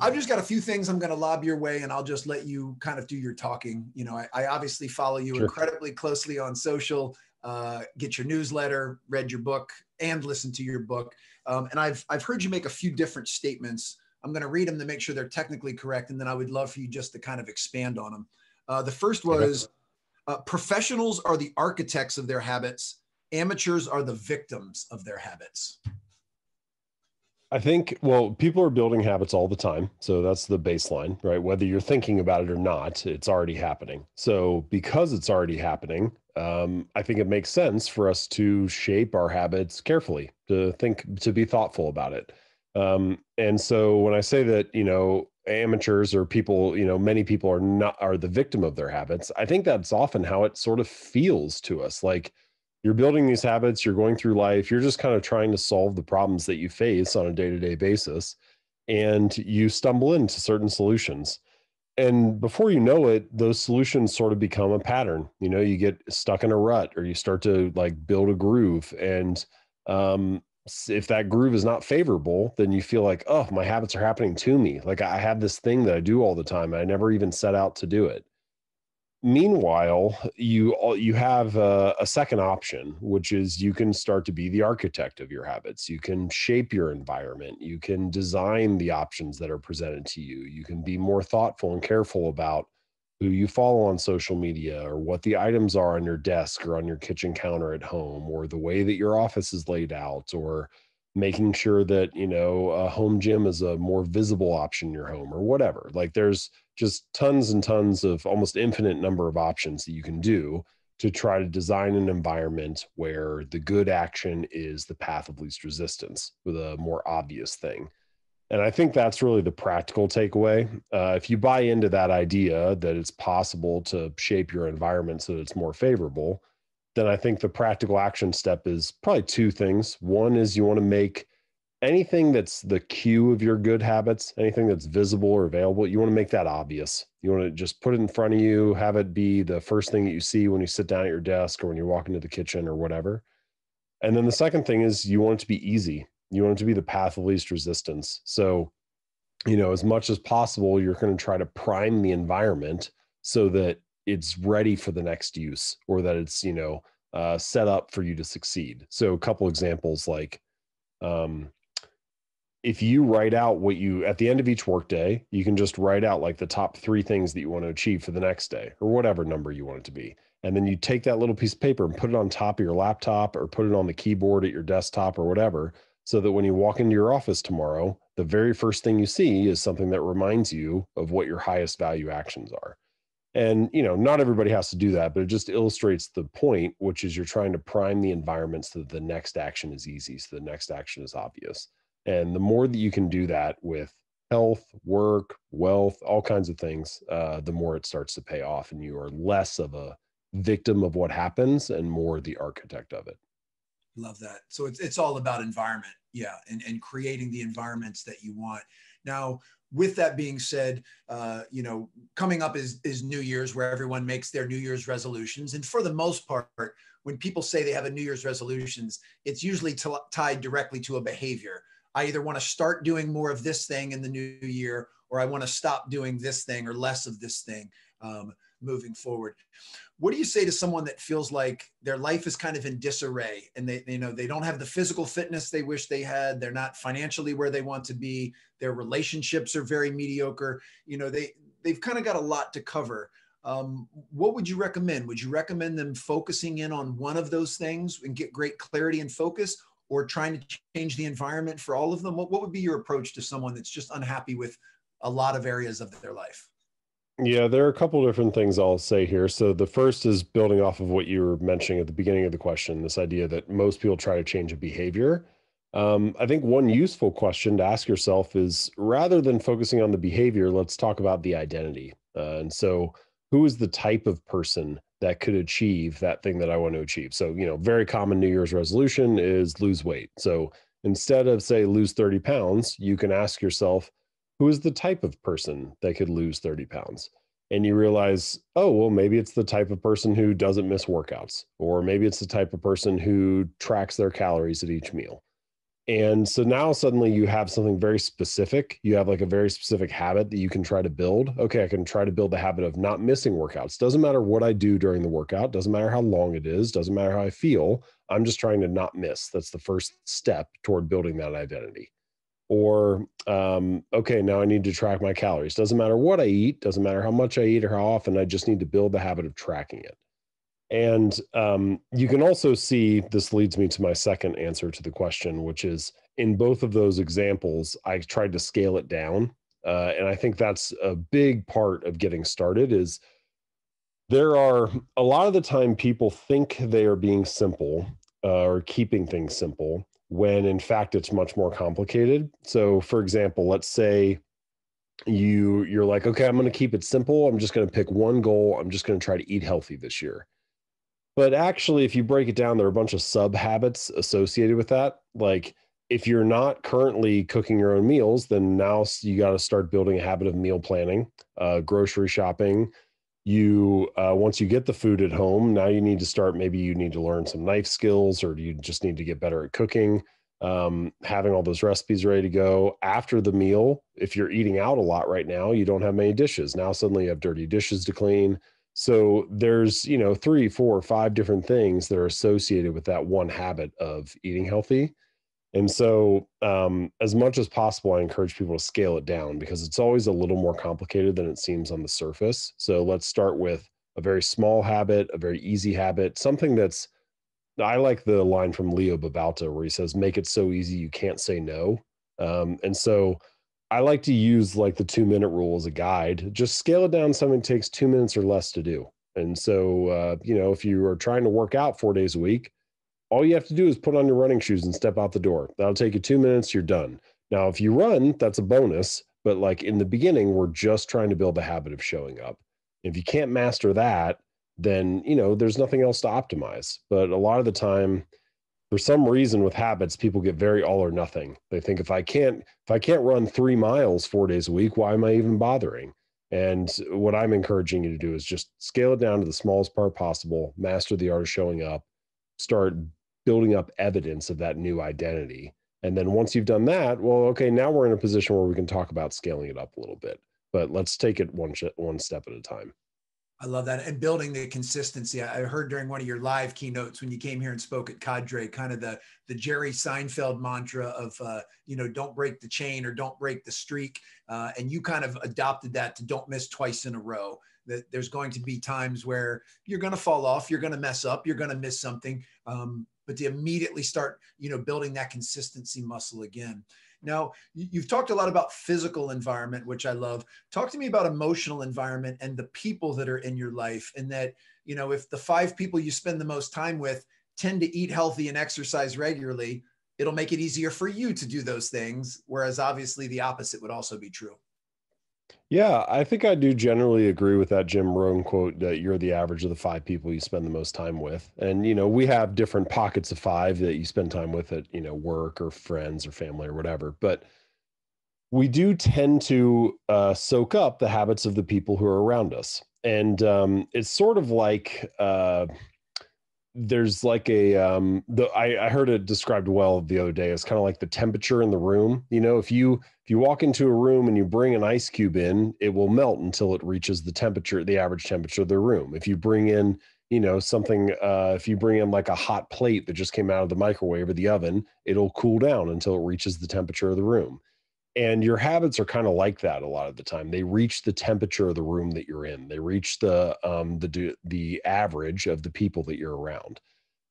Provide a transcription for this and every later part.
I've just got a few things I'm going to lob your way, and I'll just let you kind of do your talking. You know, I, I obviously follow you sure. incredibly closely on social. Uh, get your newsletter, read your book, and listen to your book. Um, and I've I've heard you make a few different statements. I'm going to read them to make sure they're technically correct, and then I would love for you just to kind of expand on them. Uh, the first was uh, professionals are the architects of their habits. Amateurs are the victims of their habits. I think, well, people are building habits all the time. So that's the baseline, right? Whether you're thinking about it or not, it's already happening. So because it's already happening, um, I think it makes sense for us to shape our habits carefully, to think, to be thoughtful about it. Um, and so when I say that, you know, amateurs or people, you know, many people are not, are the victim of their habits, I think that's often how it sort of feels to us. Like, you're building these habits, you're going through life, you're just kind of trying to solve the problems that you face on a day to day basis. And you stumble into certain solutions. And before you know it, those solutions sort of become a pattern. You know, you get stuck in a rut or you start to like build a groove. And um, if that groove is not favorable, then you feel like, oh, my habits are happening to me. Like I have this thing that I do all the time. I never even set out to do it meanwhile you you have a, a, second option which is you can start to be the architect of your habits. You can shape your environment. You can design the options that are presented to you. You can be more thoughtful and careful about who you follow on social media or what the items are on your desk or on your kitchen counter at home or the way that your office is laid out or making sure that you know a home gym is a more visible option in your home or whatever. Like there's just tons and tons of almost infinite number of options that you can do to try to design an environment where the good action is the path of least resistance with a more obvious thing. And i think that's really the practical takeaway. Uh, if you buy into that idea that it's possible to shape your environment so that it's more favorable then I think the practical action step is probably two things. One is you want to make anything that's the cue of your good habits, anything that's visible or available, you want to make that obvious. You want to just put it in front of you, have it be the first thing that you see when you sit down at your desk or when you walk into the kitchen or whatever. And then the second thing is you want it to be easy. You want it to be the path of least resistance. So, you know, as much as possible, you're going to try to prime the environment so that it's ready for the next use or that it's you know uh, set up for you to succeed. So a couple examples like um, if you write out what you at the end of each workday you can just write out like the top three things that you want to achieve for the next day or whatever number you want it to be. And then you take that little piece of paper and put it on top of your laptop or put it on the keyboard at your desktop or whatever so that when you walk into your office tomorrow the very first thing you see is something that reminds you of what your highest value actions are and you know not everybody has to do that but it just illustrates the point which is you're trying to prime the environment so that the next action is easy so the next action is obvious. And the more that you can do that with health work wealth all kinds of things uh, the more it starts to pay off and you are less of a victim of what happens and more the architect of it. Love that. So it's, it's all about environment. Yeah. And, and creating the environments that you want now with that being said, uh, you know, coming up is, is New Year's where everyone makes their New Year's resolutions. And for the most part, when people say they have a New Year's resolutions, it's usually t- tied directly to a behavior. I either want to start doing more of this thing in the new year, or I want to stop doing this thing or less of this thing. Um, moving forward. What do you say to someone that feels like their life is kind of in disarray and they, you know, they don't have the physical fitness they wish they had. They're not financially where they want to be. Their relationships are very mediocre. You know, they, they've kind of got a lot to cover. Um, what would you recommend? Would you recommend them focusing in on one of those things and get great clarity and focus or trying to change the environment for all of them? What, what would be your approach to someone that's just unhappy with a lot of areas of their life? Yeah, there are a couple different things I'll say here. So the first is building off of what you were mentioning at the beginning of the question, this idea that most people try to change a behavior. Um, I think one useful question to ask yourself is rather than focusing on the behavior, let's talk about the identity. Uh, and so, who is the type of person that could achieve that thing that I want to achieve? So, you know, very common New Year's resolution is lose weight. So, instead of say lose 30 pounds, you can ask yourself, who is the type of person that could lose 30 pounds and you realize oh well maybe it's the type of person who doesn't miss workouts or maybe it's the type of person who tracks their calories at each meal And so now suddenly you have something very specific. You have like a very specific habit that you can try to build. Okay, I can try to build the habit of not missing workouts. Doesn't matter what I do during the workout, doesn't matter how long it is, doesn't matter how I feel. I'm just trying to not miss. That's the first step toward building that identity. Or, um, okay, now I need to track my calories. Doesn't matter what I eat, doesn't matter how much I eat or how often, I just need to build the habit of tracking it. And um, you can also see this leads me to my second answer to the question, which is in both of those examples, I tried to scale it down. Uh, and I think that's a big part of getting started is there are a lot of the time people think they are being simple uh, or keeping things simple when in fact it's much more complicated. So for example, let's say you you're like, okay, I'm going to keep it simple. I'm just going to pick one goal. I'm just going to try to eat healthy this year but actually, if you break it down, there are a bunch of sub habits associated with that. Like if you're not currently cooking your own meals, then now you got to start building a habit of meal planning, uh, grocery shopping. You uh, once you get the food at home, now you need to start. Maybe you need to learn some knife skills, or you just need to get better at cooking. Um, having all those recipes ready to go after the meal. If you're eating out a lot right now, you don't have many dishes. Now suddenly you have dirty dishes to clean so there's, you know, three, four, five different things that are associated with that one habit of eating healthy. And so, um, as much as possible, I encourage people to scale it down because it's always a little more complicated than it seems on the surface. So, let's start with a very small habit, a very easy habit, something that's, I like the line from Leo Babauta where he says, make it so easy you can't say no. Um, and so, I like to use like the two minute rule as a guide. Just scale it down. Something takes two minutes or less to do. And so, uh, you know, if you are trying to work out four days a week, all you have to do is put on your running shoes and step out the door. That'll take you two minutes. You're done. Now, if you run, that's a bonus. But like in the beginning, we're just trying to build a habit of showing up. If you can't master that, then, you know, there's nothing else to optimize. But a lot of the time, for some reason with habits people get very all or nothing they think if i can't if i can't run three miles four days a week why am i even bothering and what i'm encouraging you to do is just scale it down to the smallest part possible master the art of showing up start building up evidence of that new identity and then once you've done that well okay now we're in a position where we can talk about scaling it up a little bit but let's take it one one step at a time I love that. And building the consistency. I heard during one of your live keynotes when you came here and spoke at Cadre, kind of the the Jerry Seinfeld mantra of uh, you know, don't break the chain or don't break the streak. Uh, and you kind of adopted that to don't miss twice in a row. That there's going to be times where you're going to fall off, you're going to mess up, you're going to miss something. Um, but to immediately start, you know, building that consistency muscle again. Now, you've talked a lot about physical environment, which I love. Talk to me about emotional environment and the people that are in your life. And that, you know, if the five people you spend the most time with tend to eat healthy and exercise regularly, it'll make it easier for you to do those things. Whereas obviously the opposite would also be true. Yeah, I think I do generally agree with that Jim Rohn quote that you're the average of the five people you spend the most time with. And, you know, we have different pockets of five that you spend time with at, you know, work or friends or family or whatever. But we do tend to uh, soak up the habits of the people who are around us. And um, it's sort of like, uh, there's like a um the I, I heard it described well the other day as kind of like the temperature in the room you know if you if you walk into a room and you bring an ice cube in it will melt until it reaches the temperature the average temperature of the room. If you bring in you know something uh if you bring in like a hot plate that just came out of the microwave or the oven it'll cool down until it reaches the temperature of the room. And your habits are kind of like that a lot of the time. They reach the temperature of the room that you're in. They reach the um the the average of the people that you're around.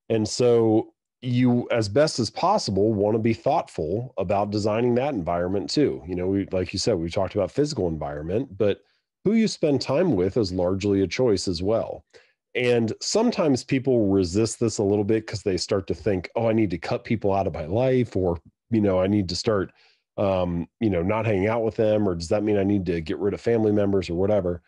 And so you as best as possible want to be thoughtful about designing that environment too you know we like you said we talked about physical environment but who you spend time with is largely a choice as well and sometimes people resist this a little bit because they start to think oh i need to cut people out of my life or you know i need to start um, you know, not hanging out with them, or does that mean I need to get rid of family members or whatever?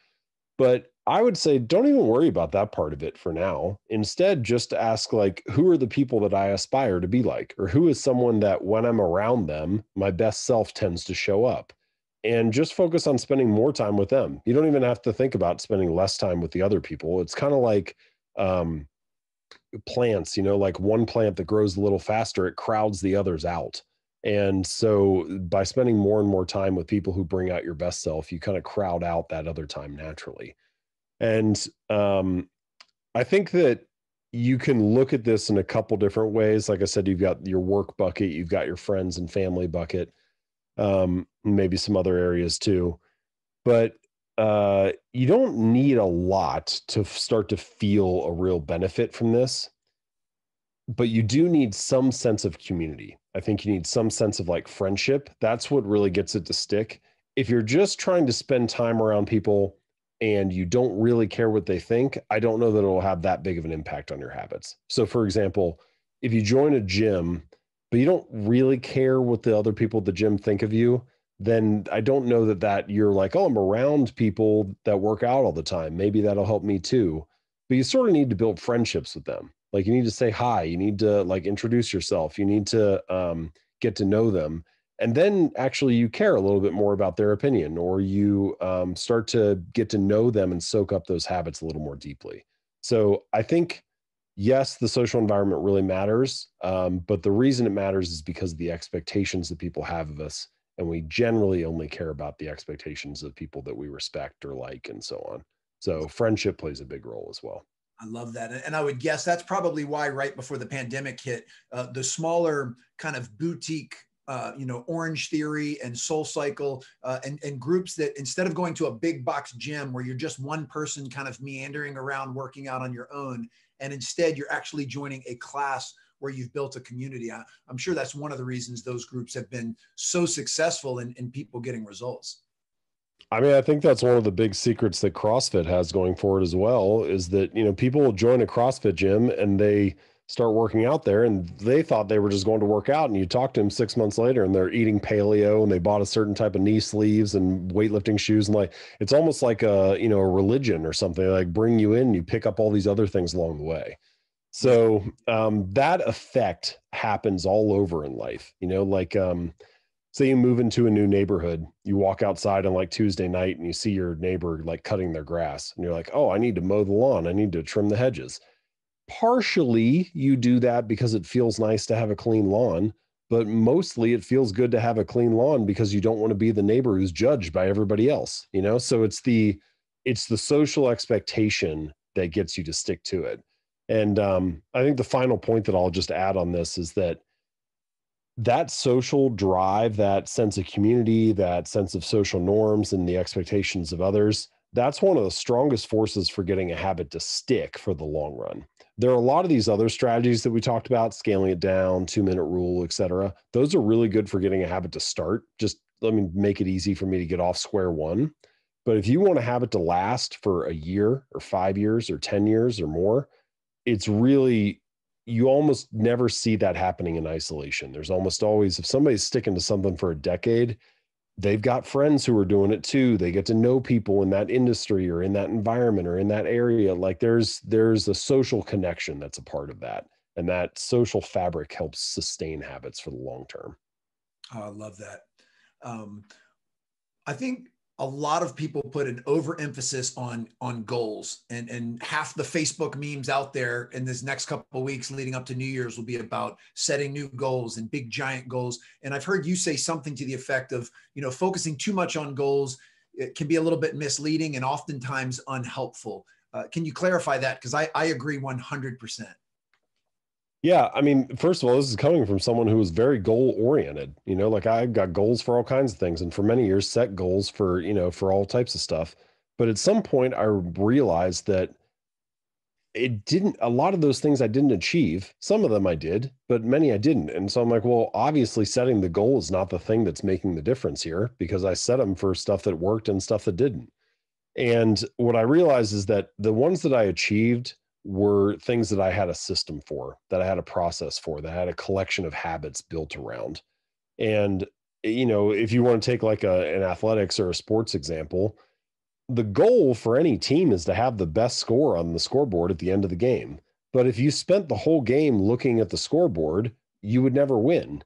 But I would say don't even worry about that part of it for now. Instead, just ask like, who are the people that I aspire to be like, or who is someone that when I'm around them, my best self tends to show up. And just focus on spending more time with them. You don't even have to think about spending less time with the other people. It's kind of like um, plants, you know, like one plant that grows a little faster, it crowds the others out And so by spending more and more time with people who bring out your best self, you kind of crowd out that other time naturally. And um, I think that you can look at this in a couple different ways. Like I said, you've got your work bucket, you've got your friends and family bucket, um, maybe some other areas too. But uh, you don't need a lot to start to feel a real benefit from this. But you do need some sense of community. I think you need some sense of like friendship. That's what really gets it to stick. If you're just trying to spend time around people and you don't really care what they think, I don't know that it'll have that big of an impact on your habits. So, for example, if you join a gym, but you don't really care what the other people at the gym think of you, then I don't know that that you're like, oh, I'm around people that work out all the time. Maybe that'll help me too. But you sort of need to build friendships with them. Like you need to say hi. You need to like introduce yourself. You need to um, get to know them and then actually you care a little bit more about their opinion or you um, start to get to know them and soak up those habits a little more deeply so i think yes the social environment really matters um, but the reason it matters is because of the expectations that people have of us and we generally only care about the expectations of people that we respect or like and so on so friendship plays a big role as well I love that. And I would guess that's probably why, right before the pandemic hit, uh, the smaller kind of boutique uh, you know, Orange Theory and Soul Cycle, uh, and, and groups that instead of going to a big box gym where you're just one person kind of meandering around working out on your own, and instead you're actually joining a class where you've built a community. I, am sure that's one of the reasons those groups have been so successful in, in people getting results. I mean, I think that's one of the big secrets that CrossFit has going forward as well is that, you know, people will join a CrossFit gym and they, start working out there and they thought they were just going to work out and you talk to them six months later and they're eating paleo and they bought a certain type of knee sleeves and weightlifting shoes and like it's almost like a you know a religion or something. Like bring you in you pick up all these other things along the way. So um, that effect happens all over in life you know like um, say you move into a new neighborhood you walk outside on like tuesday night and you see your neighbor like cutting their grass and you're like oh i need to mow the lawn. I need to trim the hedges partially you do that because it feels nice to have a clean lawn but mostly it feels good to have a clean lawn because you don't want to be the neighbor who's judged by everybody else you know? So it's the it's the social expectation that gets you to stick to it. And um, i think the final point that i'll just add on this is that that social drive that sense of community that sense of social norms and the expectations of others that's one of the strongest forces for getting a habit to stick for the long run there are a lot of these other strategies that we talked about, scaling it down, two minute rule, et cetera. Those are really good for getting a habit to start. Just let me make it easy for me to get off square one. But if you want a habit to last for a year or five years or 10 years or more, it's really, you almost never see that happening in isolation. There's almost always, if somebody's sticking to something for a decade, they've got friends who are doing it too they get to know people in that industry or in that environment or in that area like there's there's a social connection that's a part of that and that social fabric helps sustain habits for the long term. Oh, i love that. Um, i think a lot of people put an overemphasis on on goals. And and half the facebook memes out there in this next couple of weeks leading up to new year's will be about setting new goals and big giant goals. And i've heard you say something to the effect of you know focusing too much on goals it can be a little bit misleading and oftentimes unhelpful. Uh, can you clarify that? Because I, I agree 100% yeah, I mean, first of all, this is coming from someone who is very goal oriented. You know, like I've got goals for all kinds of things, and for many years set goals for you know for all types of stuff. But at some point, I realized that it didn't. A lot of those things I didn't achieve. Some of them I did, but many I didn't. And so I'm like, well, obviously, setting the goal is not the thing that's making the difference here because I set them for stuff that worked and stuff that didn't. And what I realized is that the ones that I achieved were things that I had a system for, that I had a process for, that I had a collection of habits built around. And you know, if you want to take like a, an athletics or a sports example, the goal for any team is to have the best score on the scoreboard at the end of the game. But if you spent the whole game looking at the scoreboard, you would never win.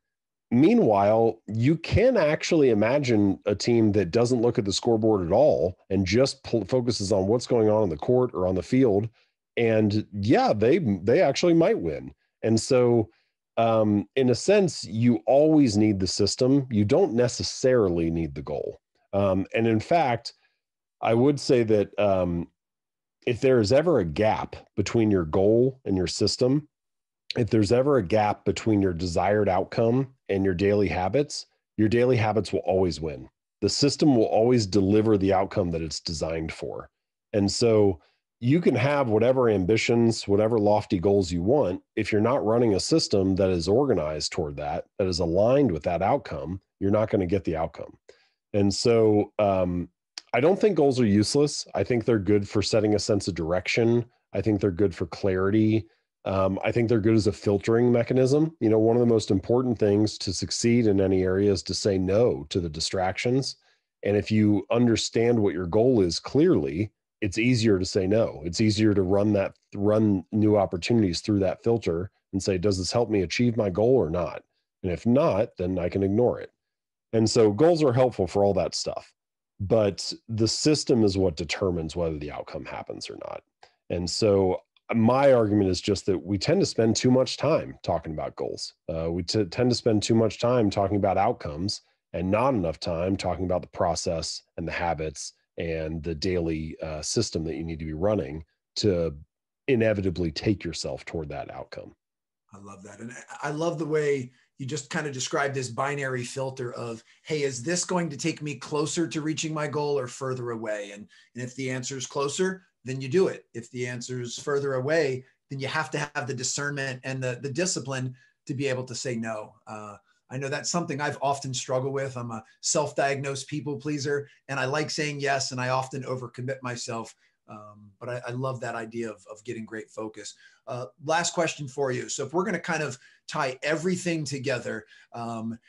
Meanwhile, you can actually imagine a team that doesn't look at the scoreboard at all and just focuses on what's going on in the court or on the field and yeah they they actually might win and so um, in a sense, you always need the system. You don't necessarily need the goal. Um, and in fact, I would say that um, if there is ever a gap between your goal and your system, if there's ever a gap between your desired outcome and your daily habits, your daily habits will always win. The system will always deliver the outcome that it's designed for. And so you can have whatever ambitions, whatever lofty goals you want. If you're not running a system that is organized toward that, that is aligned with that outcome, you're not going to get the outcome. And so um, I don't think goals are useless. I think they're good for setting a sense of direction. I think they're good for clarity. Um, I think they're good as a filtering mechanism. You know, one of the most important things to succeed in any area is to say no to the distractions. And if you understand what your goal is clearly, it's easier to say no. It's easier to run that run new opportunities through that filter and say, does this help me achieve my goal or not? And if not, then I can ignore it. And so goals are helpful for all that stuff. But the system is what determines whether the outcome happens or not. And so my argument is just that we tend to spend too much time talking about goals. Uh, we t- tend to spend too much time talking about outcomes and not enough time talking about the process and the habits and the daily uh, system that you need to be running to inevitably take yourself toward that outcome. I love that. And I love the way you just kind of described this binary filter of, hey, is this going to take me closer to reaching my goal or further away? And, and if the answer is closer, then you do it. If the answer is further away, then you have to have the discernment and the, the discipline to be able to say no. Uh, I know that's something I've often struggled with. I'm a self diagnosed people pleaser, and I like saying yes, and I often overcommit myself. Um, but I, I, love that idea of, of getting great focus. Uh, last question for you. So, if we're going to kind of tie everything together, um,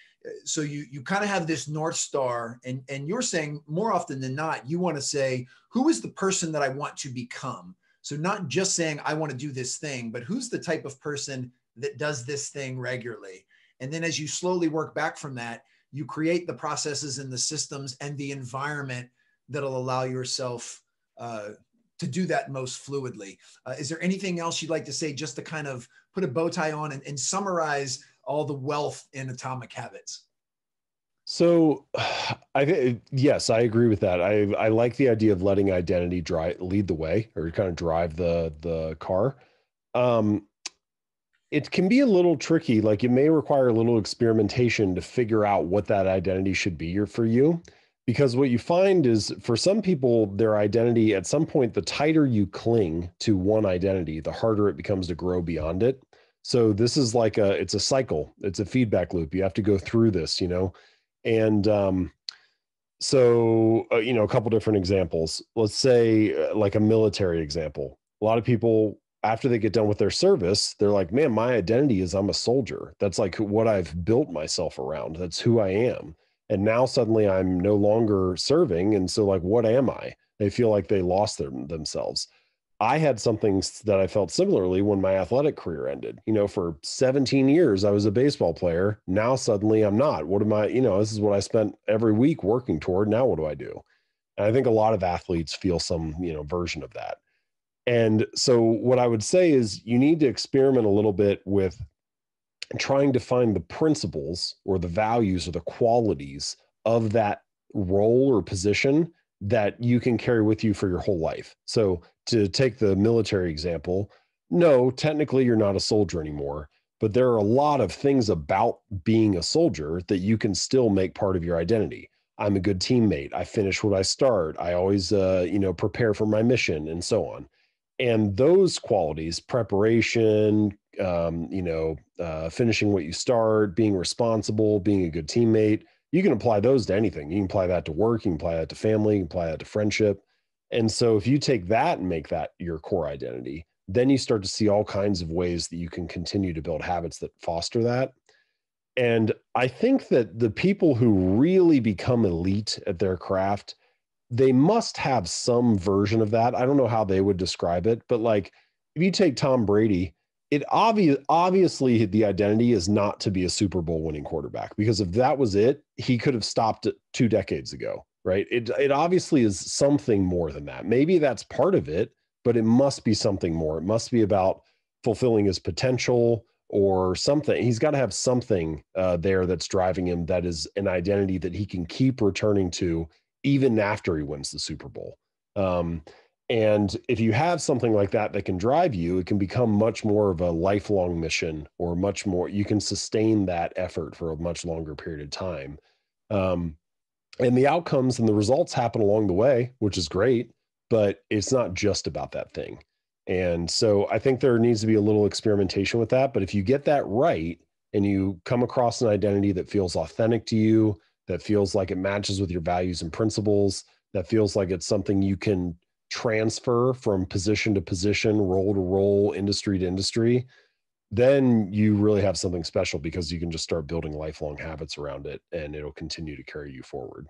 so you you kind of have this north star and and you're saying more often than not you want to say who is the person that i want to become so not just saying i want to do this thing but who's the type of person that does this thing regularly and then as you slowly work back from that you create the processes and the systems and the environment that'll allow yourself uh, to do that most fluidly. Uh, is there anything else you'd like to say just to kind of put a bow tie on and, and summarize all the wealth in atomic habits? So i think yes i agree with that. I i like the idea of letting identity drive lead the way or kind of drive the the car. Um it can be a little tricky like it may require a little experimentation to figure out what that identity should be for you because what you find is for some people their identity at some point the tighter you cling to one identity the harder it becomes to grow beyond it so this is like a it's a cycle. It's a feedback loop. You have to go through this, you know. And um so uh, you know, a couple different examples. Let's say uh, like a military example. A lot of people after they get done with their service, they're like, "Man, my identity is I'm a soldier. That's like what I've built myself around. That's who I am." And now suddenly I'm no longer serving and so like what am I? They feel like they lost their, themselves. I had something that I felt similarly when my athletic career ended. You know, for 17 years, I was a baseball player. Now suddenly I'm not. What am I, you know, this is what I spent every week working toward. Now what do I do? And I think a lot of athletes feel some, you know, version of that. And so what I would say is you need to experiment a little bit with trying to find the principles or the values or the qualities of that role or position that you can carry with you for your whole life. So to take the military example, no, technically you're not a soldier anymore, but there are a lot of things about being a soldier that you can still make part of your identity. I'm a good teammate. I finish what I start. I always, uh, you know, prepare for my mission and so on. And those qualities, preparation, um, you know, uh, finishing what you start, being responsible, being a good teammate, you can apply those to anything. You can apply that to work, you can apply that to family, you can apply that to friendship. And so if you take that and make that your core identity, then you start to see all kinds of ways that you can continue to build habits that foster that. And I think that the people who really become elite at their craft, they must have some version of that. I don't know how they would describe it, but like if you take Tom Brady, it obvious obviously the identity is not to be a Super Bowl winning quarterback because if that was it, he could have stopped it two decades ago right? It it obviously is something more than that. Maybe that's part of it, but it must be something more. It must be about fulfilling his potential or something. He's got to have something uh, there that's driving him that is an identity that he can keep returning to even after he wins the Super Bowl. Um, and if you have something like that that can drive you, it can become much more of a lifelong mission or much more, you can sustain that effort for a much longer period of time. Um, and the outcomes and the results happen along the way, which is great, but it's not just about that thing. And so I think there needs to be a little experimentation with that. But if you get that right and you come across an identity that feels authentic to you, that feels like it matches with your values and principles, that feels like it's something you can transfer from position to position, role to role, industry to industry, then you really have something special because you can just start building lifelong habits around it and it'll continue to carry you forward.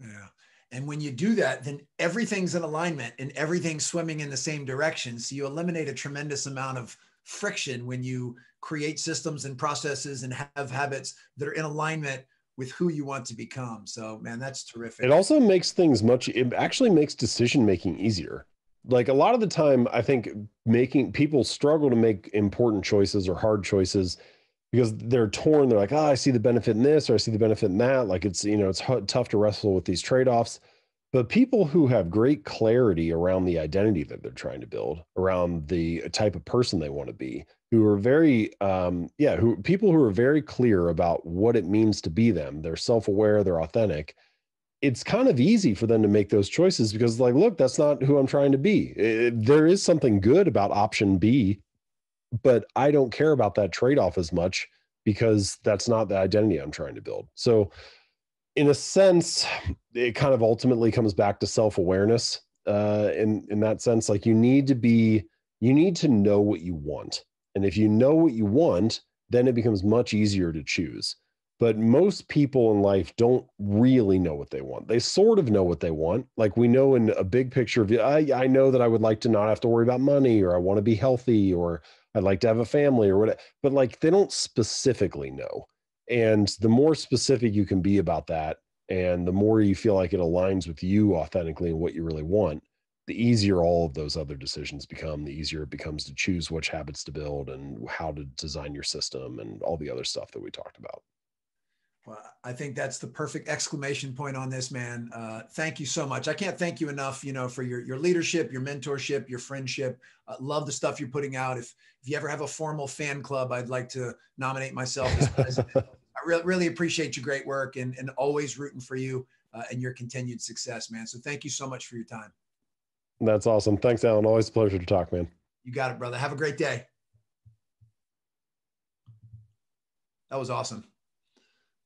Yeah. And when you do that, then everything's in alignment and everything's swimming in the same direction. So you eliminate a tremendous amount of friction when you create systems and processes and have habits that are in alignment with who you want to become. So, man, that's terrific. It also makes things much, it actually makes decision making easier. Like a lot of the time, I think making people struggle to make important choices or hard choices because they're torn. They're like, oh, I see the benefit in this or I see the benefit in that. Like it's, you know, it's h- tough to wrestle with these trade offs. But people who have great clarity around the identity that they're trying to build, around the type of person they want to be, who are very, um, yeah, who people who are very clear about what it means to be them, they're self aware, they're authentic. It's kind of easy for them to make those choices because, like, look, that's not who I'm trying to be. It, there is something good about option B but I don't care about that trade off as much because that's not the identity I'm trying to build. So, in a sense, it kind of ultimately comes back to self awareness. Uh, in in that sense, like you need to be, you need to know what you want, and if you know what you want, then it becomes much easier to choose. But most people in life don't really know what they want. They sort of know what they want. Like we know in a big picture of, I, I know that I would like to not have to worry about money, or I want to be healthy, or I'd like to have a family or whatever. But like they don't specifically know. And the more specific you can be about that, and the more you feel like it aligns with you authentically and what you really want, the easier all of those other decisions become, the easier it becomes to choose which habits to build and how to design your system and all the other stuff that we talked about. Well, I think that's the perfect exclamation point on this, man. Uh, thank you so much. I can't thank you enough, you know, for your your leadership, your mentorship, your friendship. Uh, love the stuff you're putting out. If if you ever have a formal fan club, I'd like to nominate myself as president. I really really appreciate your great work and and always rooting for you uh, and your continued success, man. So thank you so much for your time. That's awesome. Thanks, Alan. Always a pleasure to talk, man. You got it, brother. Have a great day. That was awesome.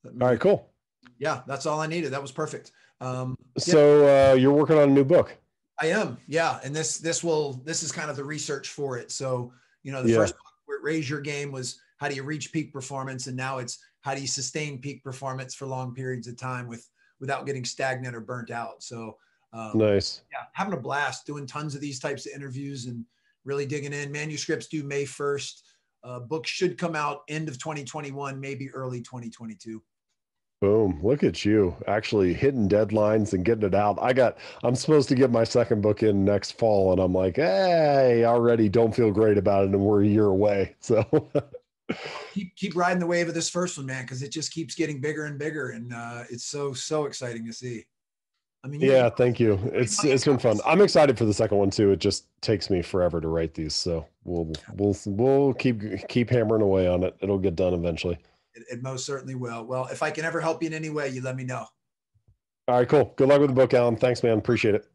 All right, cool. Yeah, that's all I needed. That was perfect. Um, so uh, you're working on a new book. I am. Yeah, and this this will this is kind of the research for it. So you know, the yeah. first book, raise your game was how do you reach peak performance, and now it's how do you sustain peak performance for long periods of time with without getting stagnant or burnt out. So um, nice. Yeah, having a blast doing tons of these types of interviews and really digging in. Manuscripts due May first. Uh, book should come out end of 2021, maybe early 2022. Boom. Look at you actually hitting deadlines and getting it out. I got, I'm supposed to get my second book in next fall, and I'm like, hey, already don't feel great about it. And we're a year away. So keep, keep riding the wave of this first one, man, because it just keeps getting bigger and bigger. And uh, it's so, so exciting to see. I mean, yeah, thank you. It's it's been fun. I'm excited for the second one too. It just takes me forever to write these, so we'll we'll we'll keep keep hammering away on it. It'll get done eventually. It, it most certainly will. Well, if I can ever help you in any way, you let me know. All right, cool. Good luck with the book, Alan. Thanks, man. Appreciate it.